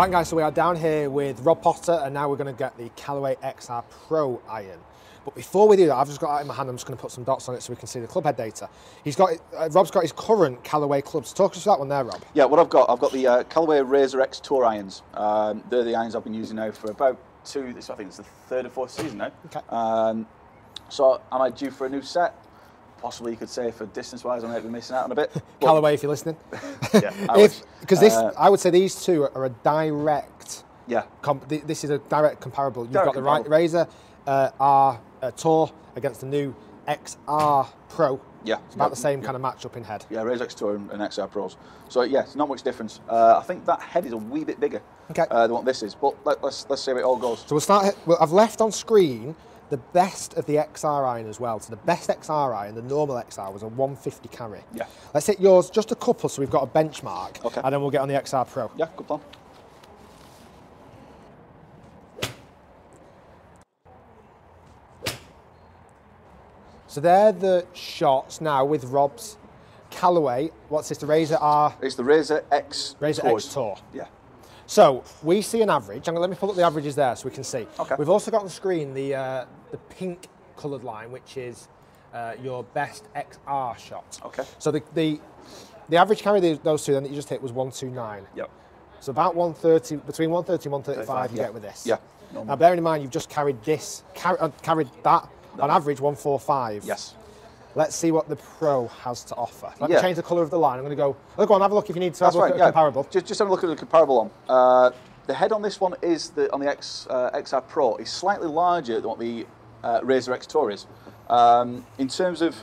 Right guys, so we are down here with Rob Potter and now we're going to get the Callaway XR Pro iron. But before we do that, I've just got it in my hand, I'm just going to put some dots on it so we can see the club head data. He's got, uh, Rob's got his current Callaway clubs. Talk us through that one there, Rob. Yeah, what I've got, I've got the uh, Callaway Razor X Tour irons. Um, they're the irons I've been using now for about two, I think it's the third or fourth season now. Okay. Um, so am I due for a new set? Possibly you could say for distance wise I might be missing out on a bit. but- Callaway, if you're listening. Yeah. Because this, Uh, I would say these two are a direct, yeah, this is a direct comparable. You've Direct got the right. Razor uh, R uh, Tour against the new XR Pro. yeah. It's about yeah. the same kind of matchup in head. Yeah, Razor X Tour and, and XR Pros. So yeah, it's not much difference. Uh, I think that head is a wee bit bigger Okay. uh, than what this is. But let, let's let's see how it all goes. So we'll start. Well, I've left on screen the best of the XR iron as well. So the best XR iron, the normal XR, was a 150 carry. Yeah. Let's hit yours just a couple, so we've got a benchmark, Okay. and then we'll get on the XR Pro. Yeah, good plan. So they're the shots now with Rob's Callaway. What's this? The Razor R. It's the Razor X. Razor Tours. X Tour. Yeah. So we see an average. I'm gonna let me pull up the averages there so we can see. Okay. We've also got on the screen the uh, the pink coloured line, which is uh, your best XR shot. Okay. So the the, the average carry of those two then that you just hit was 129. Yep. So about 130, between 130 and 135 you yeah. get with this. Yeah, Now bearing in mind you've just carried this, carry, uh, carried that on average 145. Yes. Let's see what the Pro has to offer. Let Yeah. me change the colour of the line. I'm going to go. Oh, go on, have a look if you need to have That's a look right. at Yeah. comparable. Just, just have a look at the comparable one. Uh, the head on this one is the on the X uh, XR Pro is slightly larger than what the uh, Razor X Tour is. Um, in terms of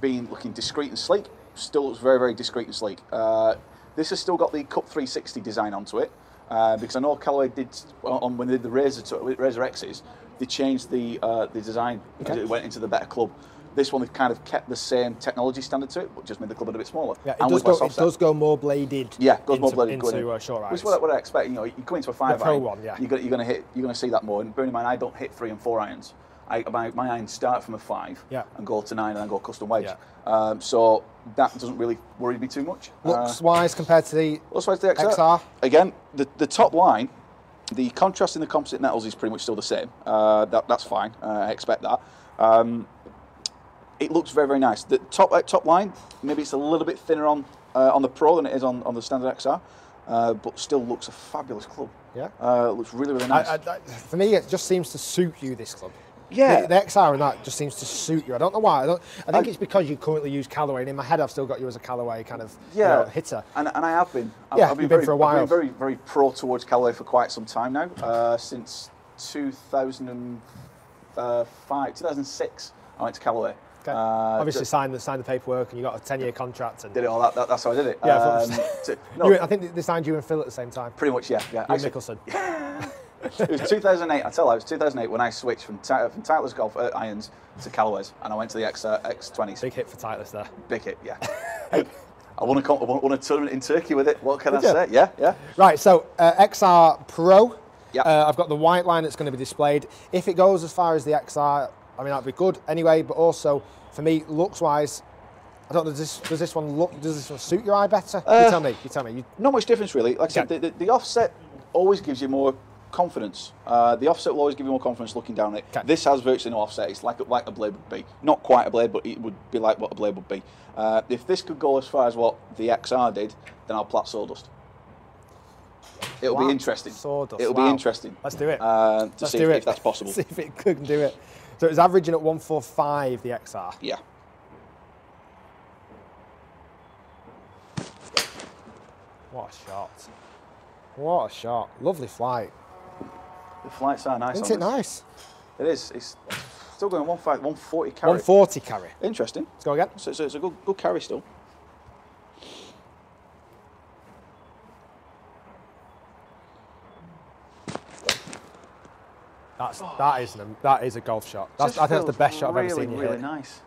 being looking discreet and sleek, still looks very very discreet and sleek. Uh, this has still got the Cup 360 design onto it uh, because I know Callaway did on when they did the Razor Razor X's, they changed the uh, the design because Okay. it went into the better club. This one they've kind of kept the same technology standard to it, but just made the club a little bit smaller. Yeah, it does go. It does go more bladed. Yeah, goes into, more bladed into going in. uh, short Which is what, what I expect. You know, you come into a five pro iron, one, yeah. you're gonna, hit, you're gonna see that more. And bearing in mind, I don't hit three and four irons. I, my, my irons start from a five Yeah. and go to nine and then go custom wedge. Yeah. Um, so that doesn't really worry me too much. Looks Uh, wise compared to the also, the XR. XR. Again, the, the top line, the contrast in the composite metals is pretty much still the same. Uh, that, that's fine. Uh, I expect that. Um, it looks very, very nice. The top uh, top line, maybe it's a little bit thinner on uh, on the Pro than it is on, on the standard XR, uh, but still looks a fabulous club. Yeah. Uh, looks really, really nice. I, I, I, for me, it just seems to suit you. This club. Yeah. The, the XR and that just seems to suit you. I don't know why. I, don't, I think it's because you currently use Callaway, and in my head, I've still got you as a Callaway kind of you yeah, know, hitter. And, and I have been. I've, Yeah, I've been very, for a I've been very, very pro towards Callaway for quite some time now. Uh, since 2005, 2006, I went to Callaway. Okay. Uh, Obviously, did, signed the signed the paperwork, and you got a ten-year contract. And did it all that, that. That's how I did it. Yeah, Um, to- no, I think they signed you and Phil at the same time. pretty much. Yeah, yeah. You Actually, Mickelson. it was 2008. I tell you, it was 2008 when I switched from, from Titleist Golf uh, irons to Callaway's, and I went to the X uh, X20s. Big hit for Titleist there. Big hit, yeah. hey, I won a, won, a tournament in Turkey with it. What can I you? say? Yeah, yeah. Right, so uh, XR Pro. Yeah. Uh, I've got the white line that's going to be displayed. If it goes as far as the XR, I mean that'd be good anyway. But also for me, looks wise, I don't know. Does this, does this one look? Does this one suit your eye better? you Uh, tell me. You tell me. You, Not much difference really. Like I said, Okay. the, the, the offset always gives you more confidence. Uh, the offset will always give you more confidence looking down it. Okay. This has virtually no offset. It's like a, like a blade would be. Not quite a blade, but it would be like what a blade would be. Uh, if this could go as far as what the XR did, then I'll plat sawdust. It'll Wow. be interesting. Sawdust, It'll wow. be interesting. Let's do it. Uh, to Let's see do if, it. if that's possible. See if it can do it. So it was averaging at 145 the XR. yeah. What a shot! What a shot! Lovely flight. The flights are nice. Isn't on it this. nice? It is. It's still going 140 140 carry. 140 carry. Interesting. Let's go again. So, so it's a good, good carry still. That's that is an, that is a golf shot. That's, I think that's the best shot I've ever seen you Really nice.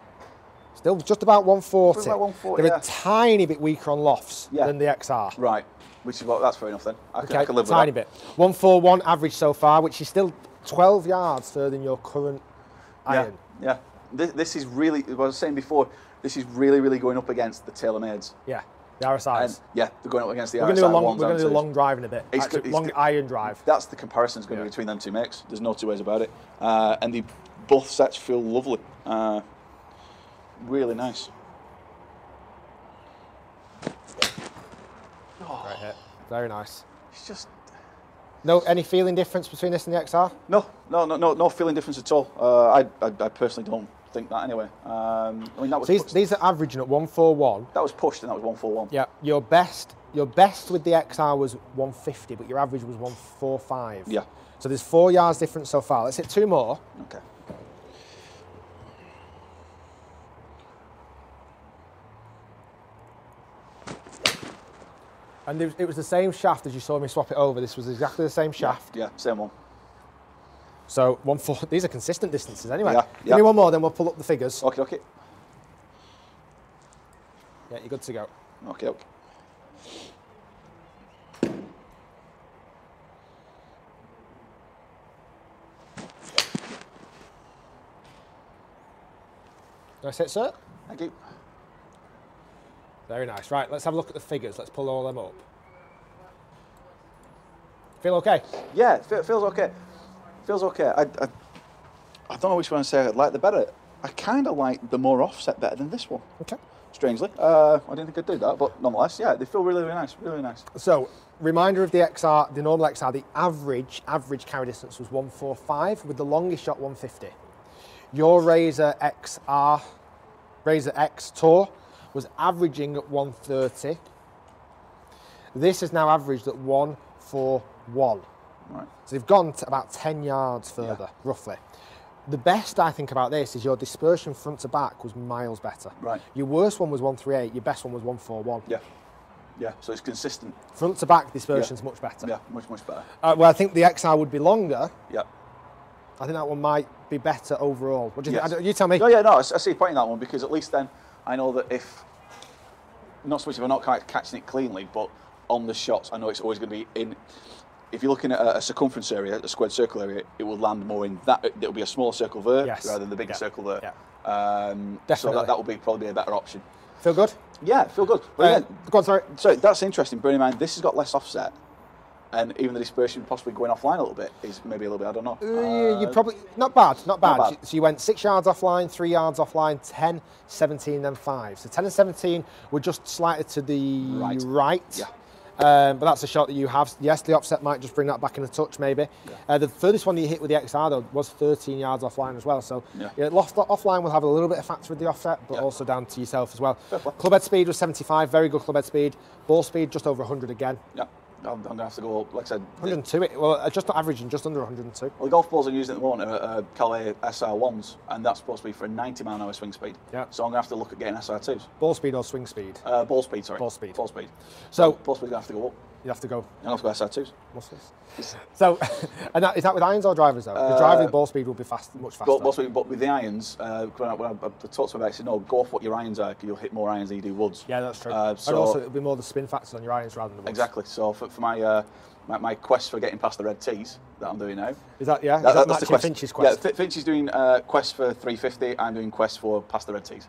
Still just about 140. Just about 140, They're yeah. a tiny bit weaker on lofts Yeah. than the XR. Right. Which is what. That's fair enough then. I can, I Okay, can live with tiny that. bit. 141 average so far, which is still 12 yards further than your current Yeah. iron. Yeah. This, this is really. As I was saying before, this is really, really going up against the TaylorMades. Yeah. The And RSIs. yeah, they're going up against the we're RSI going to long. ones We're going to do a long drive in a bit. It's Actually, it's long good. iron drive. That's the comparison's going to Yeah. be between them two makes. There's no two ways about it. Uh, and the both sets feel lovely. Uh, really nice. Right here. Very nice. It's just No, any feeling difference between this and the XR? no, no, no, no, no feeling difference at all. Uh, I, I, I personally don't think that anyway. Um, I mean that was These, these are averaging at 141. that was pushed and that was one four one. Yeah, your best your best with the XR was 150, but your average was 145. Yeah. So there's four yards difference so far. Let's hit two more. Okay. And it was, it was the same shaft as you saw me swap it over. This was exactly the same shaft. Yeah, same one. So one four. These are consistent distances anyway. Yeah, Give yeah. me one more, then we'll pull up the figures. Okay, okay, Yeah, you're good to go. okay, okay. Nice hit, sir. Thank you. Very nice. Right, let's have a look at the figures. Let's pull all them up. Feel okay? Yeah, feels okay. Feels okay. I, I, I don't know which one to say I like the better. I kind of like the more offset better than this one. Okay. Strangely, uh, I didn't think I'd do that, but nonetheless, yeah, they feel really, really nice. Really nice. So, reminder of the XR, the normal XR, the average average carry distance was 145 with the longest shot 150. Your Razor XR, Razor X Tour was averaging at 130. This is now averaged at 141. Right. So they've gone to about 10 yards further, roughly. The best I think about this is your dispersion front to back was miles better. Right. Your worst one was 138, your best one was 141. Yeah. Yeah. So it's consistent. Front to back dispersion's much better. Yeah. Much, much better. Uh, well, I think the XR would be longer. Yeah. I think that one might be better overall. What do you Yes. think? You tell me. No, yeah, no, I see a point in that one because at least then I know that if not so much if I'm not catching it cleanly, but on the shots, I know it's always going to be in. If you're looking at a, a circumference area, a squared circle area, it will land more in that. It'll be a smaller circle there Yes. rather than the bigger Yeah. circle there. Yeah. Um, so that, that will be probably a better option. Feel good? Yeah, feel good. But Uh, again, go on, sorry. so that's interesting. Bearing in mind, this has got less offset, and even the dispersion possibly going offline a little bit is maybe a little bit. I don't know. Uh, you Uh, probably not bad, not bad. bad. So you went six yards offline, three yards offline, 10, 17, then five. So 10 and 17 were just slightly to the Right. right. Yeah. Um, but that's a shot that you have. Yes, the offset might just bring that back in a touch, maybe. Uh, the furthest one that you hit with the XR though was 13 yards offline as well. So Yeah. yeah, offline will have a little bit of factor with the offset, but Yeah. also down to yourself as well. Club head speed was 75, very good club head speed. Ball speed just over 100 again. yeah, I'm, I'm going to have to go. Like I said, 102, it- well, uh, just averaging, just under 102. Well, the golf balls I'm using at the moment are uh, Callaway SR1s, and that's supposed to be for a 90 mile an hour swing speed. Yeah. So I'm going to have to look at getting SR2s. Ball speed or swing speed? Uh, ball speed, sorry. Ball speed. Ball speed. So- ball speed's going to have to go up. You have to go I'm going to have to go SR2s. muscles. So, and that, is that with irons or drivers though? The driving ball speed will be fast, much faster. Ball, ball speed, but with the irons, uh, when I, when I, I talked to my I said, no, go off what your irons are, you'll hit more irons than you do woods. Yeah, that's true. Uh, and also, it'll be more the spin factors on your irons rather than the woods. Exactly. So for, for my, uh, my my quest for getting past the red tees that I'm doing now. Is that yeah? Is That- that, that's the quest. Finch's quest? Yeah, Fi- Finch is doing uh, quest for 350. I'm doing quest for past the red tees.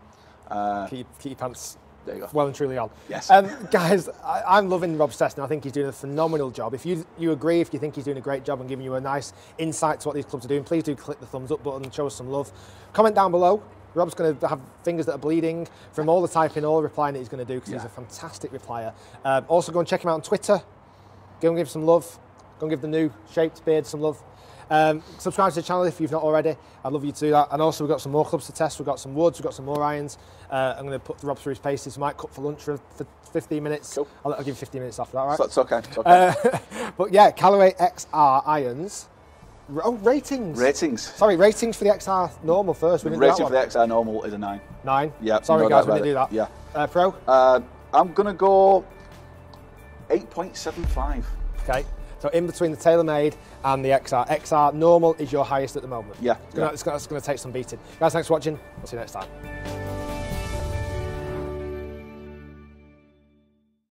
Uh, keep, keep your pants there you go. well and truly on. Yes. Um, guys, I, I'm loving Rob Sesson. I think he's doing a phenomenal job. If you you agree, if you think he's doing a great job and giving you a nice insight to what these clubs are doing, please do click the thumbs up button and show us some love. Comment down below. Rob's going to have fingers that are bleeding from all the typing, all the replying that he's going to do because he's a fantastic replier. Um, also, go and check him out on Twitter. Go and give some love. Go and give the new shaped beard some love. Um, subscribe to the channel if you've not already. I'd love you to do that. And also, we've got some more clubs to test. We've got some woods, we've got some more irons. Uh, I'm going to put Rob through his paces. Might cut for lunch for, for 15 minutes. Cool. I'll, I'll give you 15 minutes after that, right? So it's okay. It's okay. Uh, but yeah, Callaway XR irons. Oh, ratings. Ratings. Sorry, ratings for the XR normal first. We didn't Rating for the XR normal is a nine. Nine. Yeah, Sorry, no guys, we didn't do that. Yeah. Uh, pro. Uh, I'm gonna go 8.75. Okay. So in between the TaylorMade and the XR. XR normal is your highest at the moment. Yeah, It's gonna, yeah. it's gonna, it's gonna take some beating. Guys, thanks for watching. We'll see you next time.